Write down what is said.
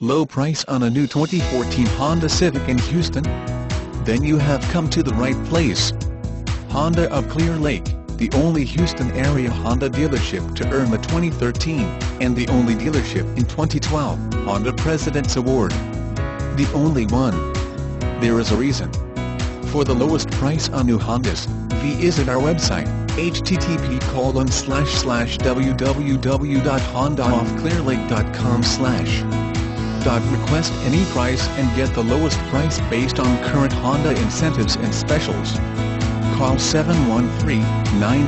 Low price on a new 2014 Honda Civic in Houston? Then you have come to the right place. Honda of Clear Lake, the only Houston area Honda dealership to earn the 2013, and the only dealership in 2012, Honda President's Award. The only one. There is a reason. For the lowest price on new Hondas, visit our website, http colon slash slash www.hondaofclearlake.com slash request an E-Price and get the lowest price based on current Honda incentives and specials. Call 713 9